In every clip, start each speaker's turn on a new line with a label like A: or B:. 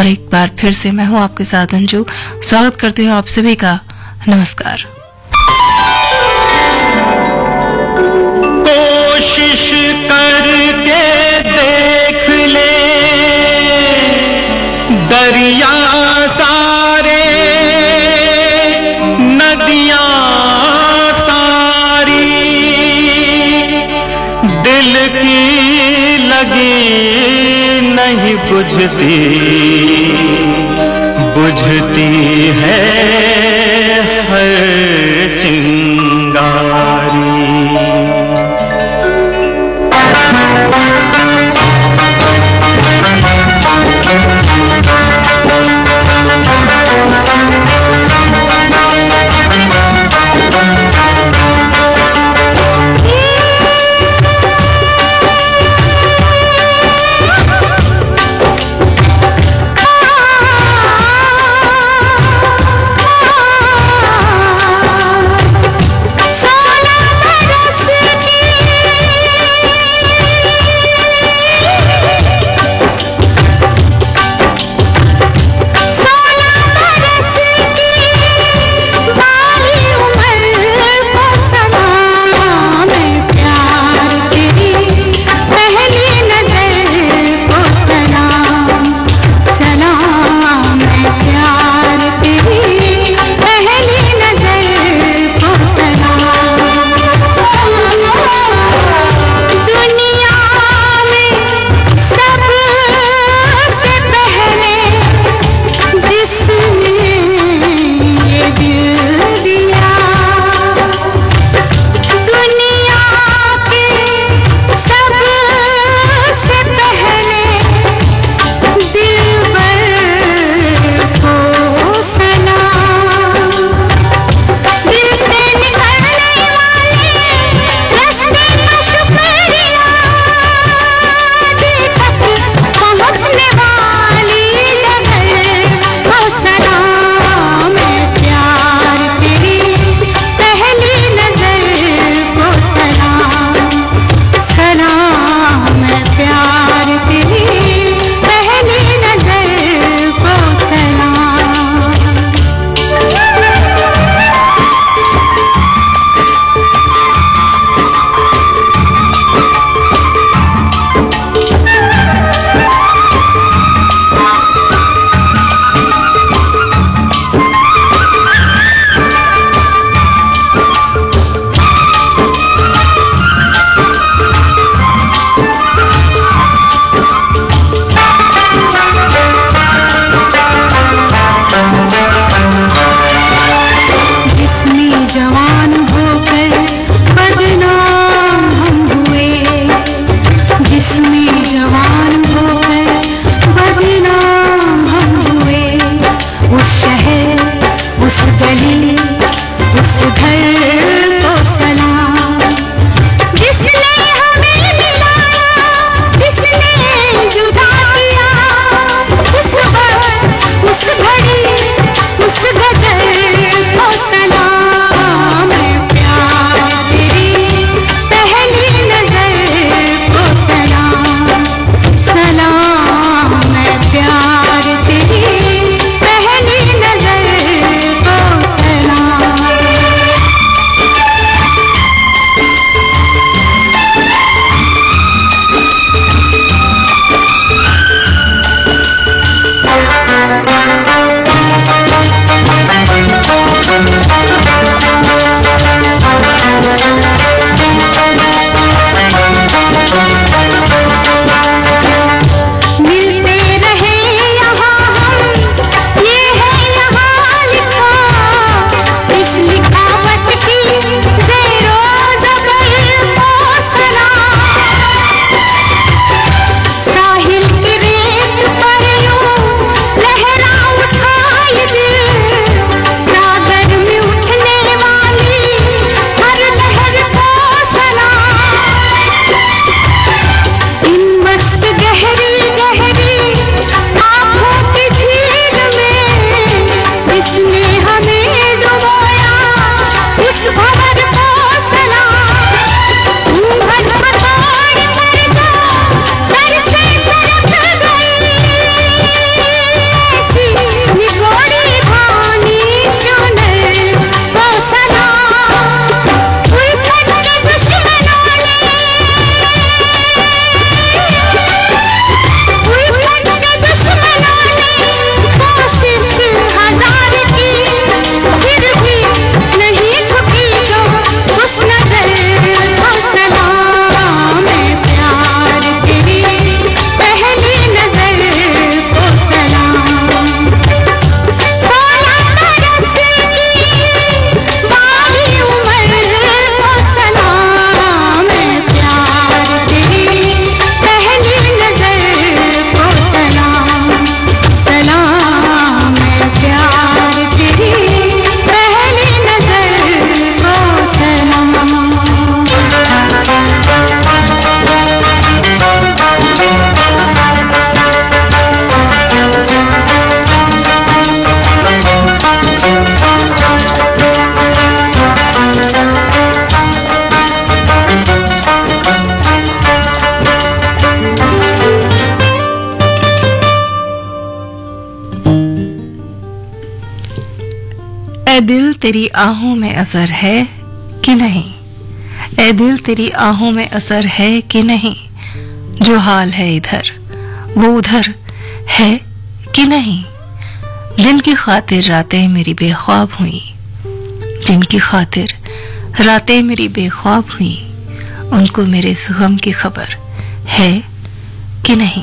A: और एक बार फिर से मैं हूँ आपके साथ अंजू। स्वागत करती हूँ आप सभी का। नमस्कार।
B: कोशिश करके देख ले। दरिया बुझती बुझती है।
C: दिल तेरी आहों में असर है कि नहीं? ए दिल तेरी आहों में असर है कि नहीं? जो हाल है इधर, वो उधर है कि नहीं? जिनकी खातिर रातें मेरी बेख्वाब हुई। जिनकी खातिर रातें मेरी बेख्वाब हुई। उनको मेरे सुगम की खबर है कि नहीं?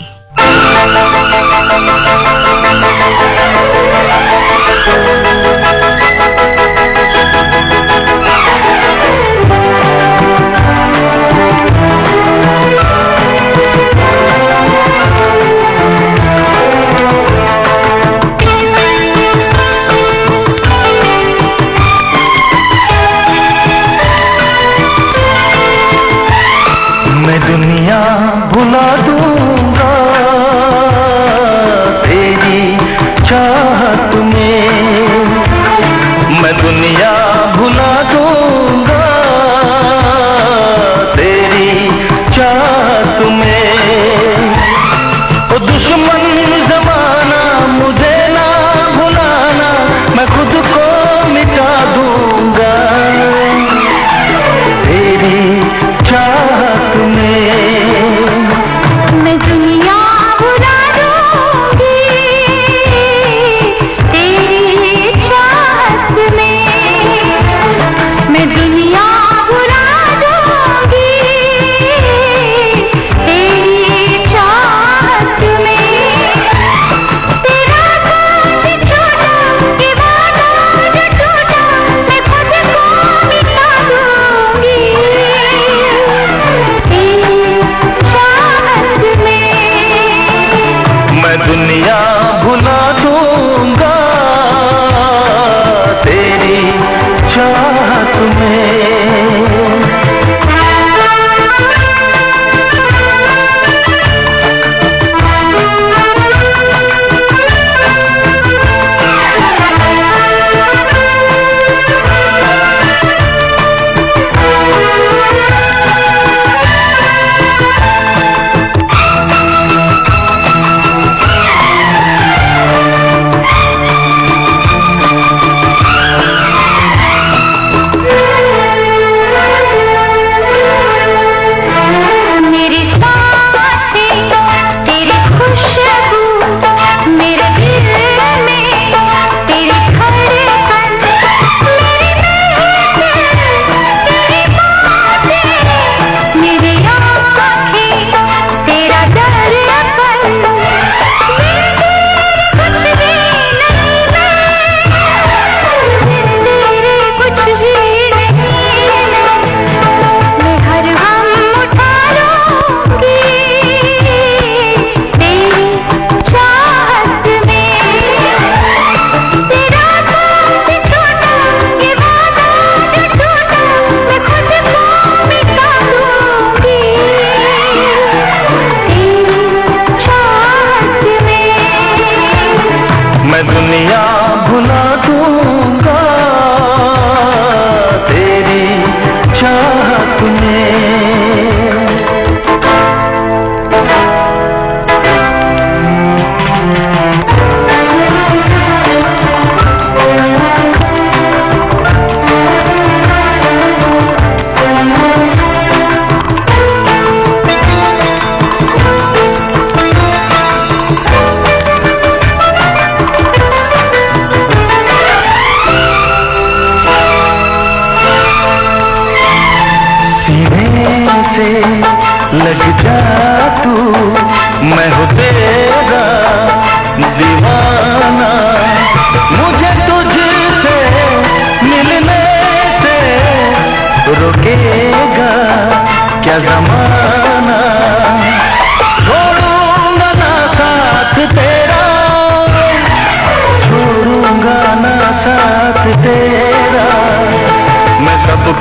D: दुनिया भुला
A: दूँ।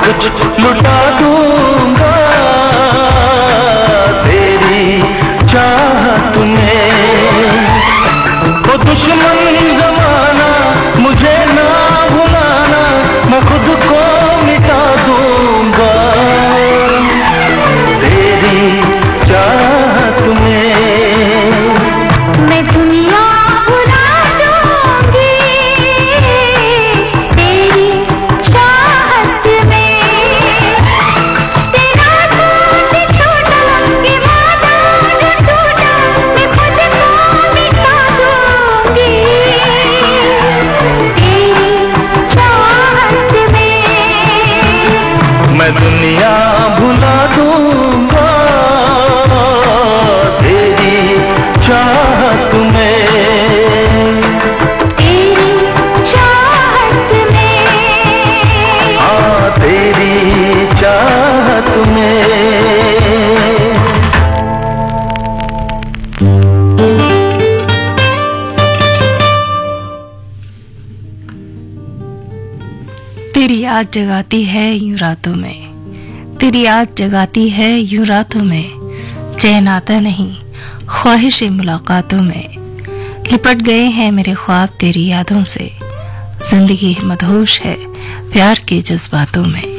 A: कुछ
D: लुटा
B: दो। याद जगाती है यूँ रातों में। तेरी याद जगाती है यूँ रातों में। चैन आता नहीं ख्वाहिश मुलाकातों में। लिपट गए हैं मेरे ख्वाब तेरी यादों से। ज़िंदगी मधोश है प्यार के जज्बातों में।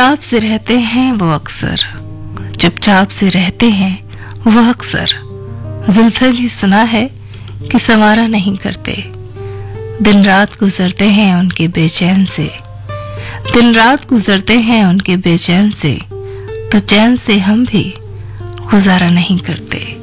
A: चुपचाप से रहते हैं वो अक्सर। चुपचाप से रहते हैं वो अक्सर। जुल्फे भी सुना है कि संवारा नहीं करते। दिन रात गुजरते हैं उनके बेचैन से। दिन रात गुजरते हैं उनके बेचैन से। तो चैन से हम भी गुजारा नहीं करते।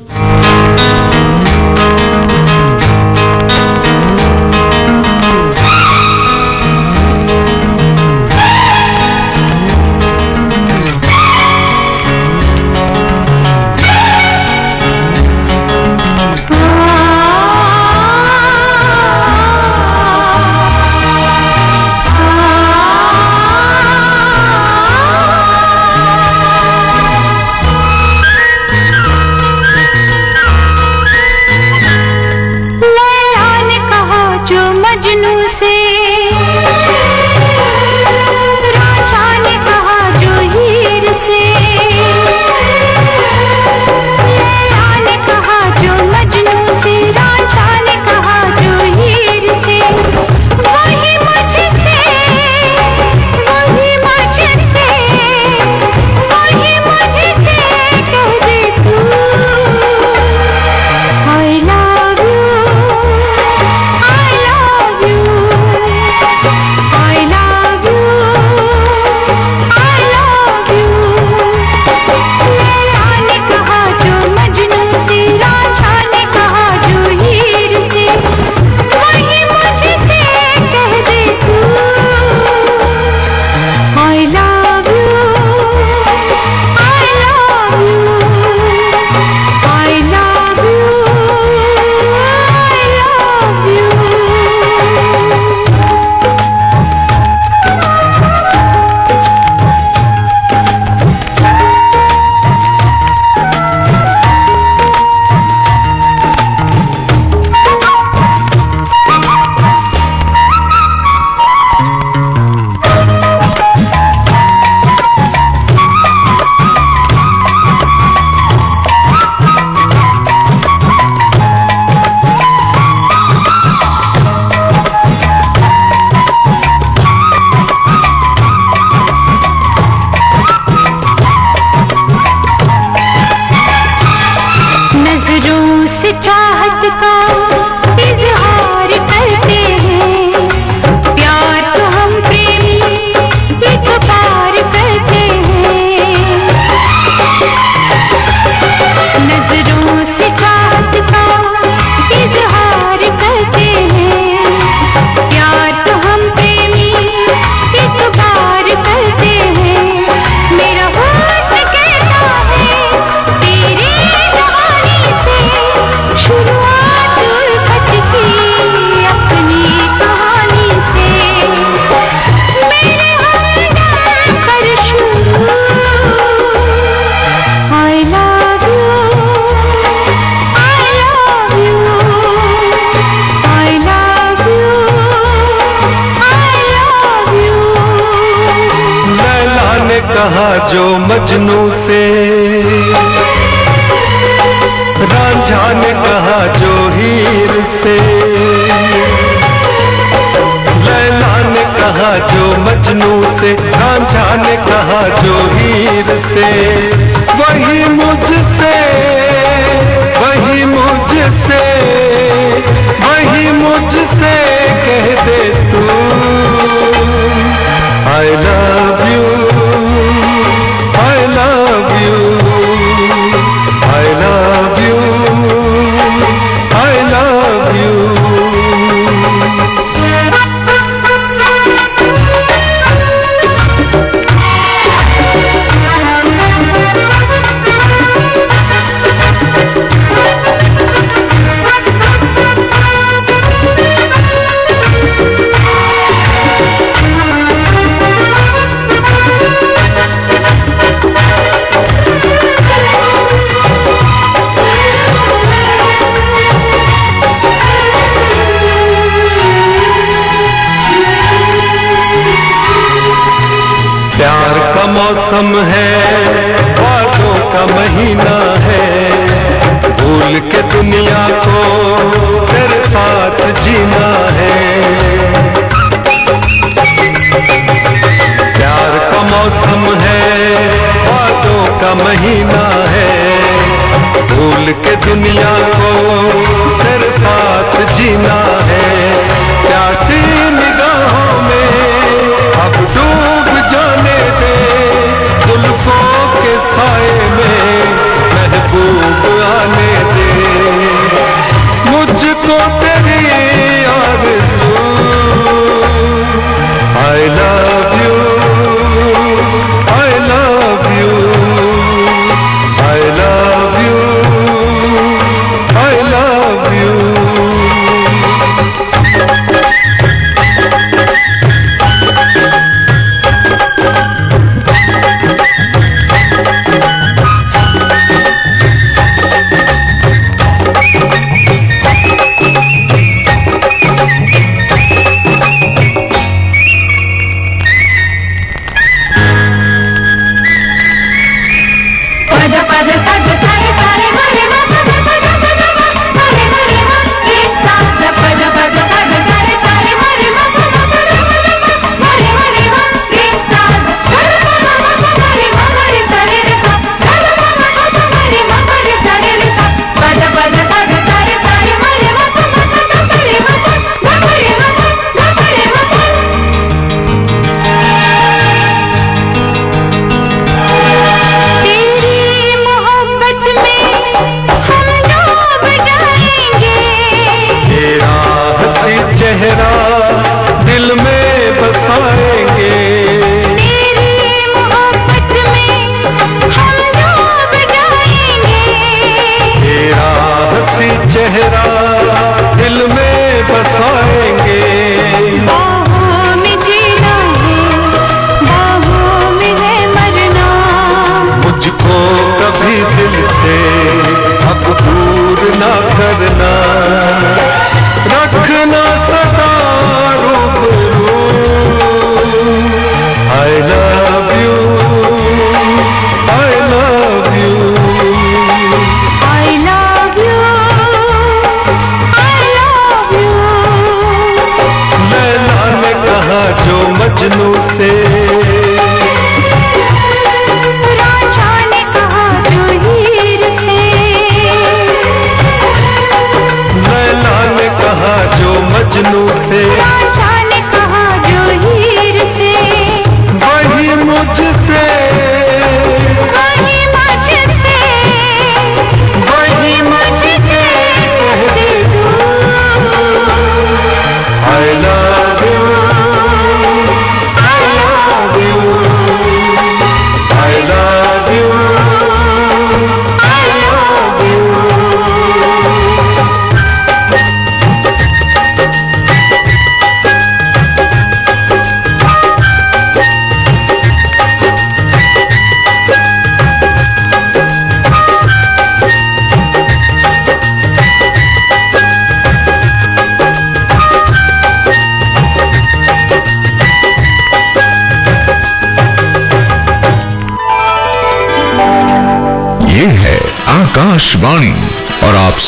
B: see. मौसम है बातों का महीना है। भूल के दुनिया को तेरे साथ जीना है। प्यार का मौसम है बातों का महीना है। भूल के दुनिया को तेरे साथ जीना है। प्यासी निगाहों में अब डूब साए में महबूब आने दे। मुझको तेरी आरज़ू
A: आई लव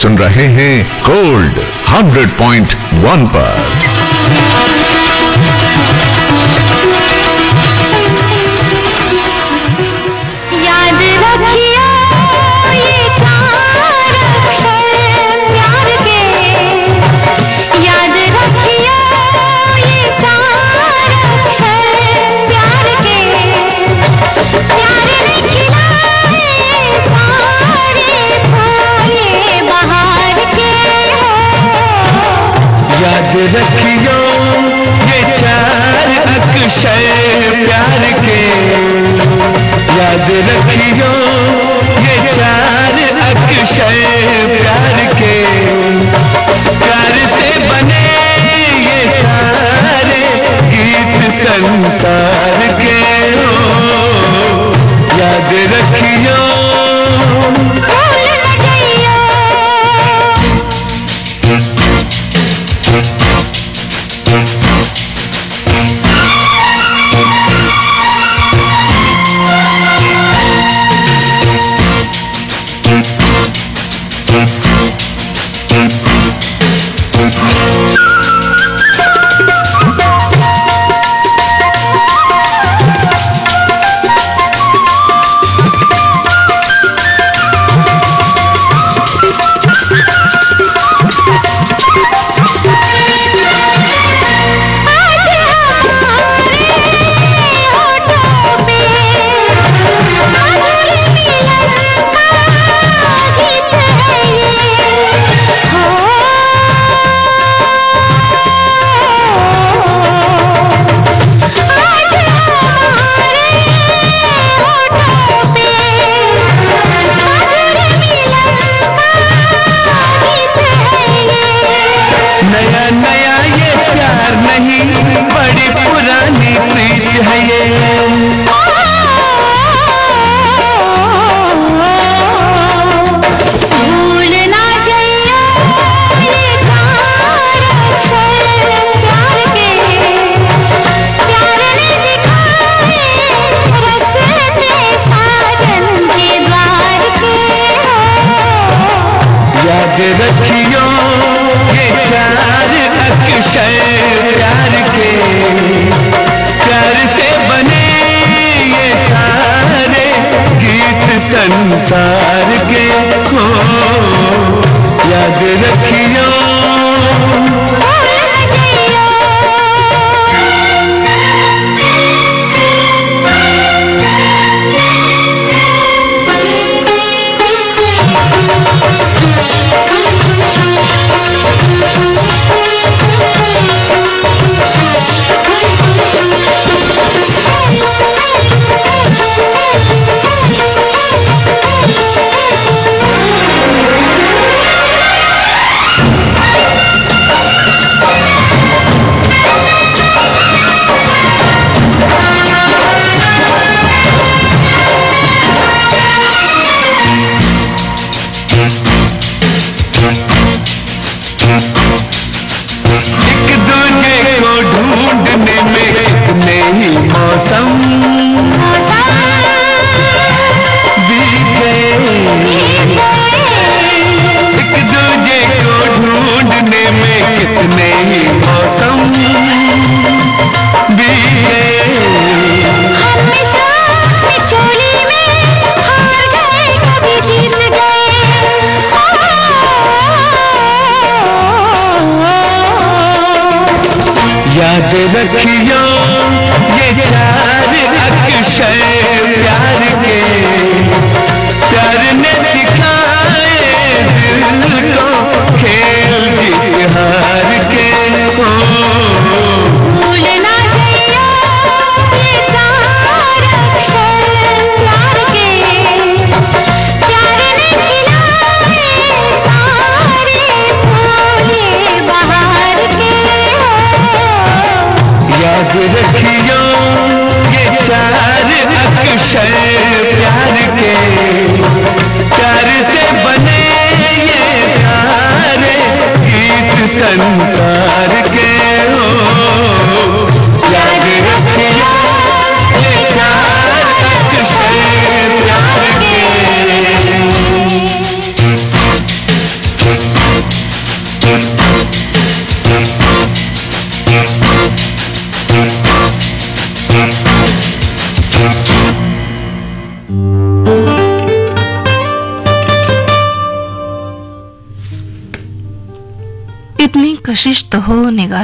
A: सुन रहे हैं गोल्ड
B: हंड्रेड पॉइंट वन पर।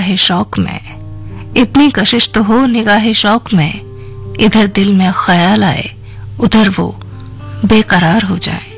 B: निगाह शौक में। इतनी कशिश तो हो निगाह शौक में। इधर दिल में ख्याल आए, उधर वो बेकरार हो जाए।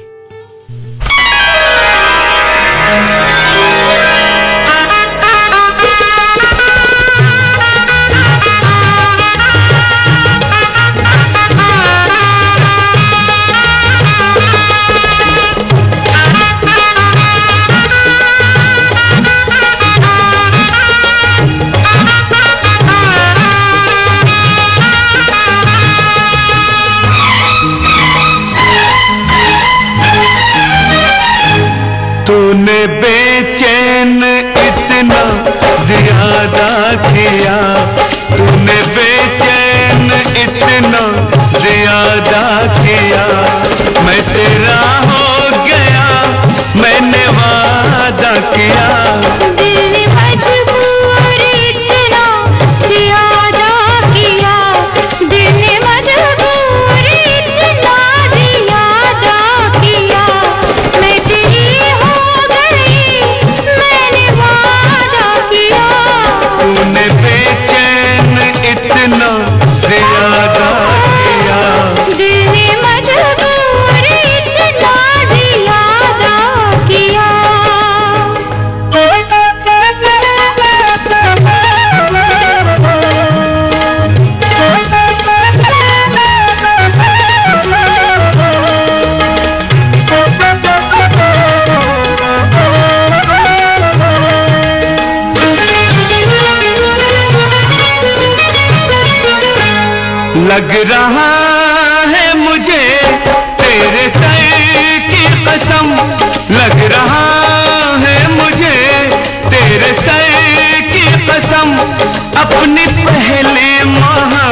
A: लग रहा है मुझे तेरे सर की कसम। लग रहा है मुझे तेरे सर की कसम। अपनी पहली महा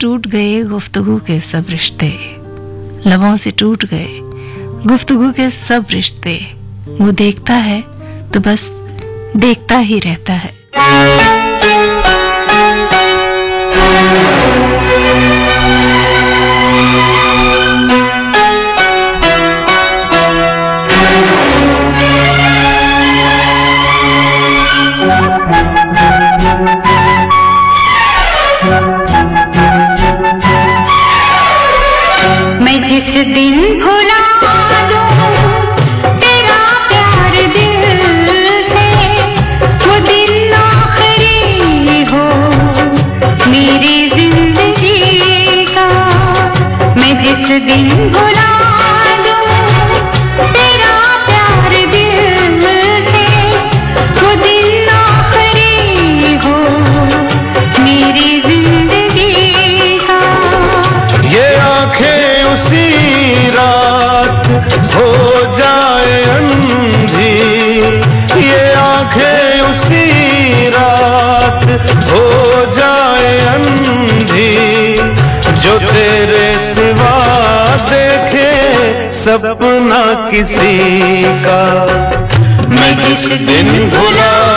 A: टूट गए गुफ्तगु के सब रिश्ते। लबों से टूट गए गुफ्तगु के सब रिश्ते। वो देखता है तो बस देखता ही रहता है।
D: दिन हो
B: किसी का। मैं जिस दिन भुला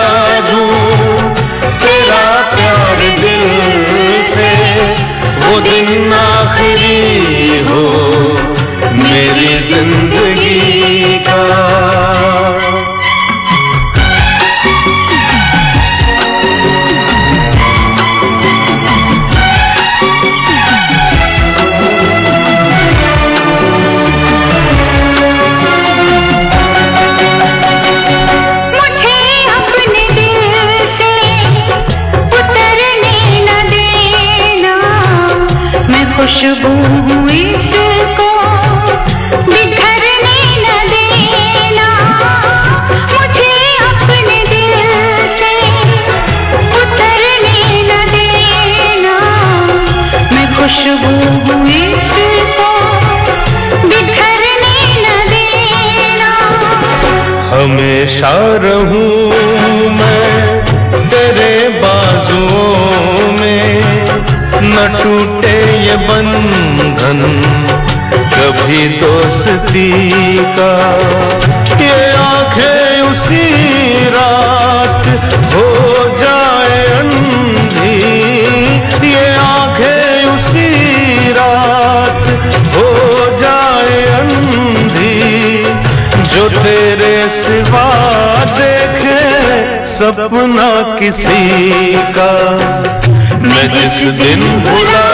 B: किसी का मैं जिस दिन भुला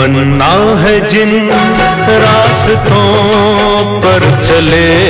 B: तमन्ना है जिन रास्तों पर चले।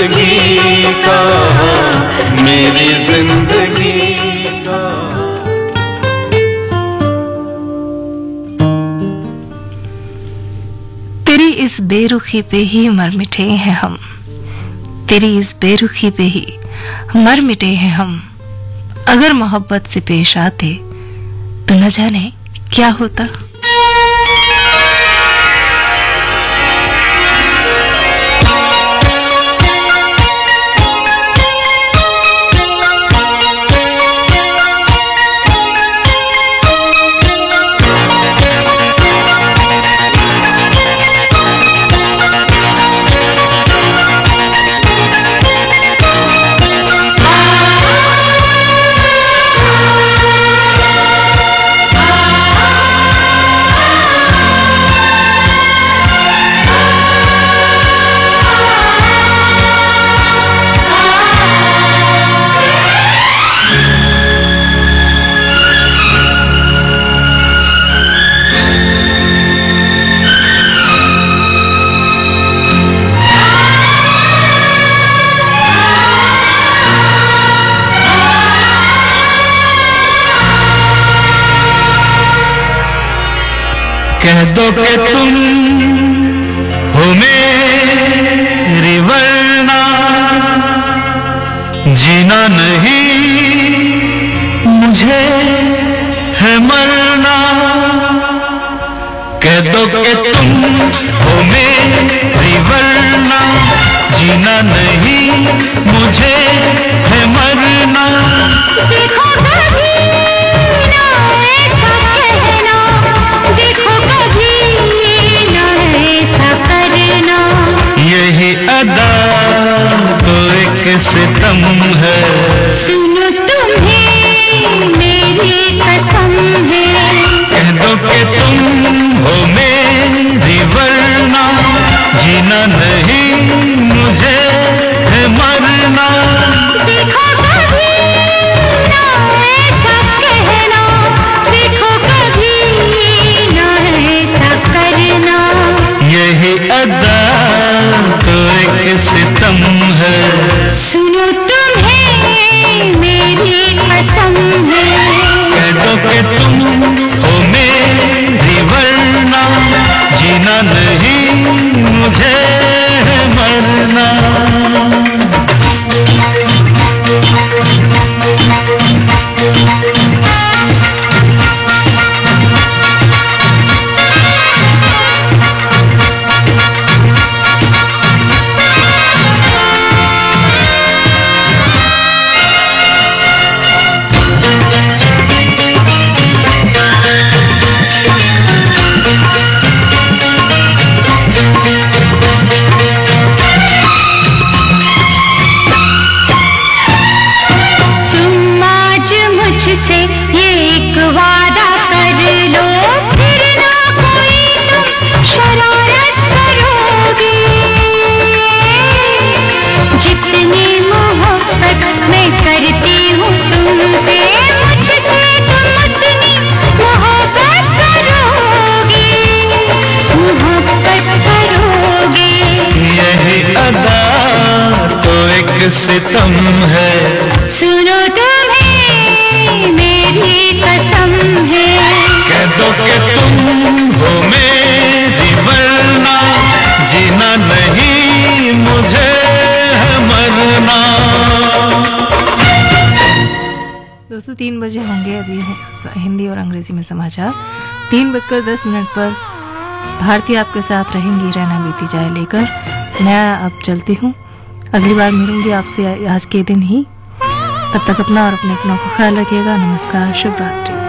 B: का, मेरी ज़िंदगी
A: तेरी इस बेरुखी पे ही मर मिटे हैं हम। तेरी इस बेरुखी पे ही मर मिटे हैं हम। अगर मोहब्बत से पेश आते तो न जाने क्या होता।
B: कि तुम हो मेरी वरना जीना नहीं मुझे है मरना यही अदा तो एक सितम है
D: सुनो तुम्हें मेरी कसम है।
B: कह दो कि जीना नहीं तीन बजकर दस मिनट पर भारती आपके साथ रहेंगी, रहना बीती जाए लेकर। मैं अब चलती हूँ। अगली बार मिलूँगी आपसे आज के दिन ही। तब तक अपना और अपने अपनों का ख्याल रखिएगा। नमस्कार शुभ रात्रि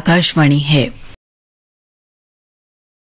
E: आकाशवाणी है।